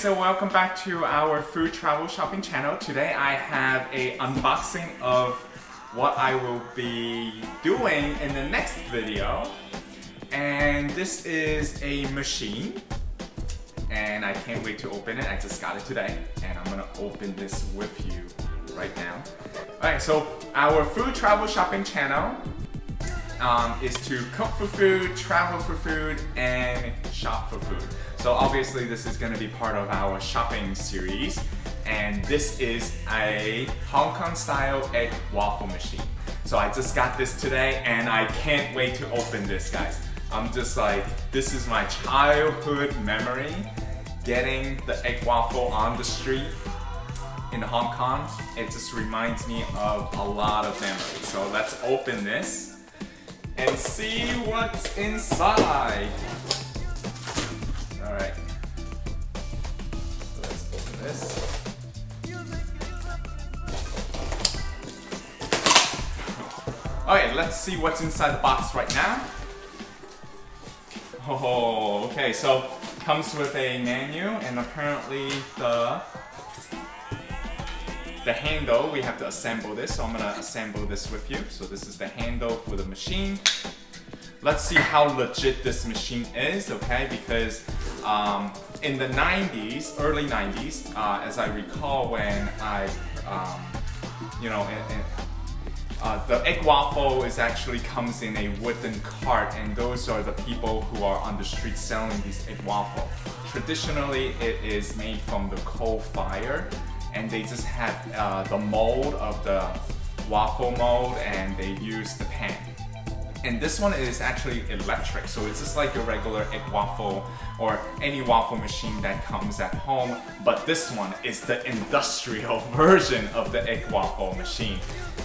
so welcome back to our food travel shopping channel. Today I have a unboxing of what I will be doing in the next video. And this is a machine and I can't wait to open it. I just got it today and I'm gonna open this with you right now. Alright, so our food travel shopping channel um, is to cook for food, travel for food, and shop for food. So obviously this is gonna be part of our shopping series. And this is a Hong Kong style egg waffle machine. So I just got this today and I can't wait to open this guys. I'm just like, this is my childhood memory getting the egg waffle on the street in Hong Kong. It just reminds me of a lot of memories. So let's open this and see what's inside. All right. Let's open this. Okay, let's see what's inside the box right now. Oh, okay, so comes with a menu and apparently the the handle, we have to assemble this, so I'm gonna assemble this with you. So this is the handle for the machine. Let's see how legit this machine is, okay? Because um, in the 90s, early 90s, uh, as I recall when I, um, you know, in, in, uh, the egg waffle is actually comes in a wooden cart and those are the people who are on the street selling these egg waffle. Traditionally, it is made from the coal fire and they just have uh, the mold of the waffle mold and they use the pan. And this one is actually electric, so it's just like a regular egg waffle or any waffle machine that comes at home, but this one is the industrial version of the egg waffle machine.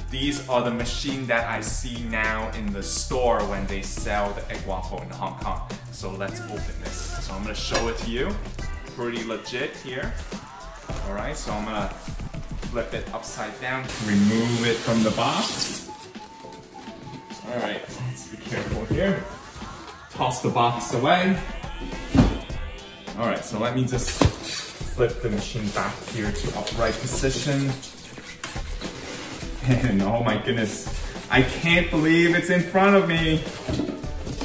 These are the machine that I see now in the store when they sell the egg waffle in Hong Kong. So let's open this. So I'm gonna show it to you. Pretty legit here. All right, so I'm gonna flip it upside down, remove it from the box. All right, let's be careful here. Toss the box away. All right, so let me just flip the machine back here to upright position. And oh my goodness, I can't believe it's in front of me.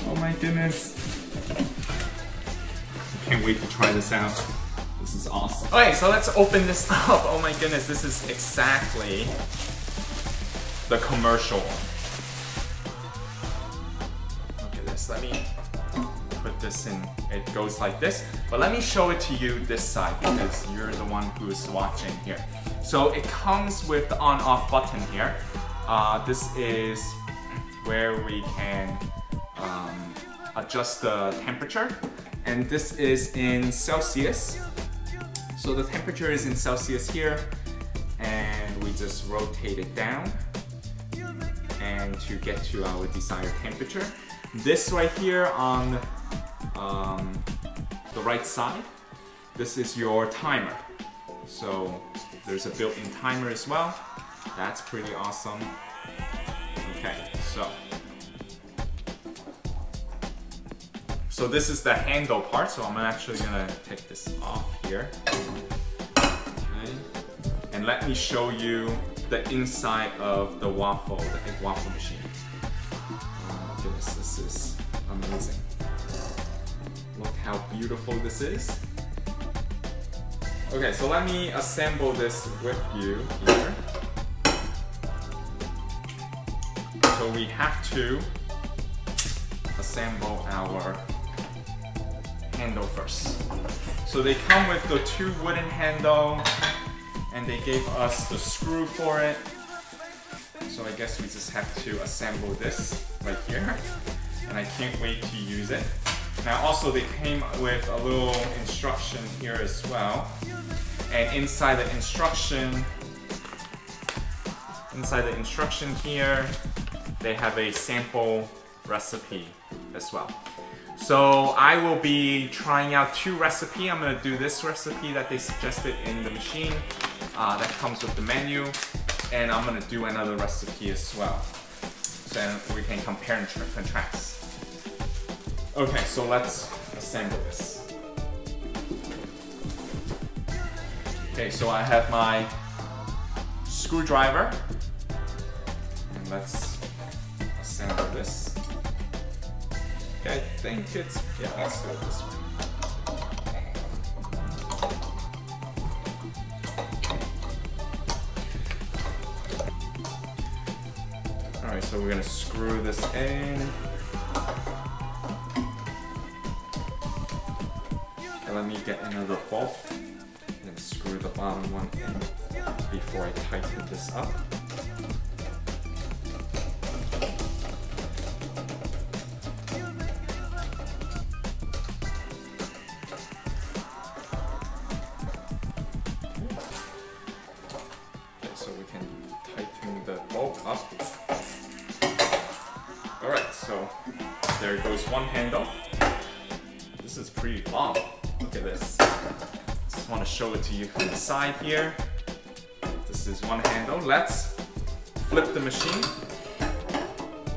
Oh my goodness. I can't wait to try this out. This is awesome. Okay, so let's open this up. Oh my goodness, this is exactly the commercial. This, let me put this in. It goes like this, but let me show it to you this side because you're the one who's watching here. So it comes with the on-off button here. Uh, this is where we can um, adjust the temperature. And this is in Celsius. So the temperature is in Celsius here and we just rotate it down and to get to our desired temperature. This right here on um, the right side, this is your timer. So there's a built-in timer as well. That's pretty awesome. Okay, so. So this is the handle part, so I'm actually gonna take this off here. Okay. And let me show you the inside of the waffle, the egg waffle machine. This is amazing. Look how beautiful this is. Okay, so let me assemble this with you here. So we have to assemble our handle first. So they come with the two wooden handle and they gave us the screw for it. So I guess we just have to assemble this right here. And I can't wait to use it. Now also they came with a little instruction here as well. And inside the instruction, inside the instruction here, they have a sample recipe as well. So I will be trying out two recipe. I'm gonna do this recipe that they suggested in the machine uh, that comes with the menu. And I'm gonna do another recipe as well. So we can compare and contrast. Okay, so let's assemble this. Okay, so I have my screwdriver. And let's assemble this. Okay, I think it's, yeah, let's do it this way. So we're gonna screw this in. And let me get another bolt and screw the bottom one in before I tighten this up. Okay, so we can tighten the bolt up. So there goes one handle. This is pretty long. Look at this. Just want to show it to you from the side here. This is one handle. Let's flip the machine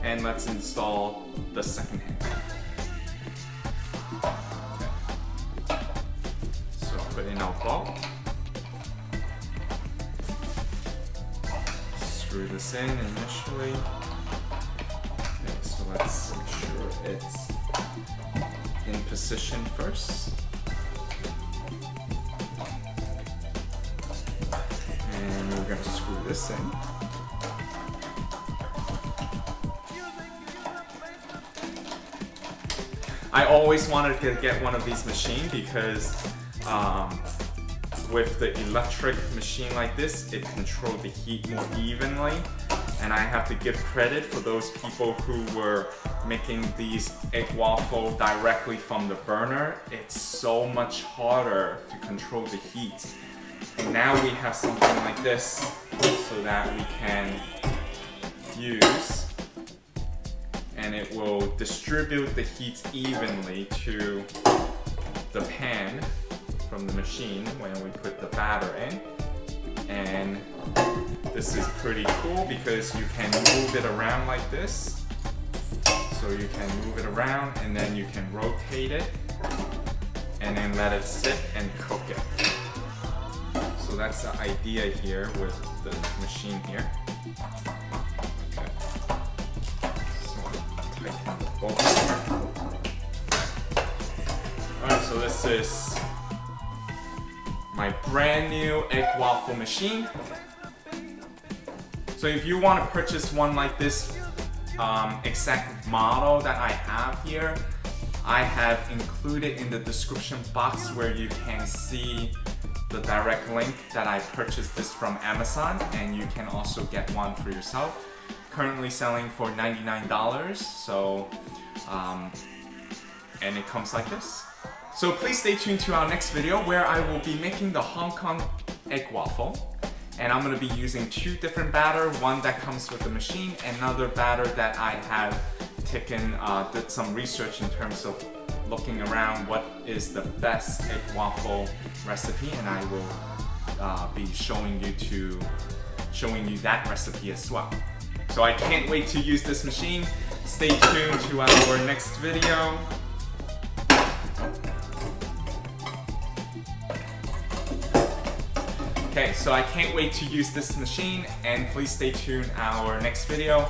and let's install the second handle. Okay. So put in our bolt. Screw this in initially. Let's make sure it's in position first. And we're gonna screw this in. I always wanted to get one of these machines because um, with the electric machine like this, it controls the heat more evenly. And I have to give credit for those people who were making these egg waffle directly from the burner. It's so much harder to control the heat. And now we have something like this so that we can use and it will distribute the heat evenly to the pan from the machine when we put the batter in. And this is pretty cool because you can move it around like this. So you can move it around and then you can rotate it and then let it sit and cook it. So that's the idea here with the machine here. Okay. So. Alright, so this is my brand new egg waffle machine. So if you want to purchase one like this um, exact model that I have here, I have included in the description box where you can see the direct link that I purchased this from Amazon and you can also get one for yourself. Currently selling for $99, so, um, and it comes like this. So please stay tuned to our next video where I will be making the Hong Kong egg waffle. And I'm gonna be using two different batter, one that comes with the machine, another batter that I have taken, uh, did some research in terms of looking around what is the best egg waffle recipe and I will uh, be showing you to showing you that recipe as well. So I can't wait to use this machine. Stay tuned to our next video. Okay, so I can't wait to use this machine and please stay tuned our next video.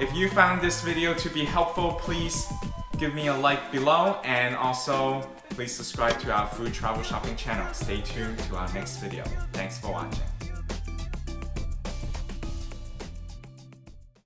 If you found this video to be helpful, please give me a like below and also please subscribe to our food travel shopping channel. Stay tuned to our next video. Thanks for watching.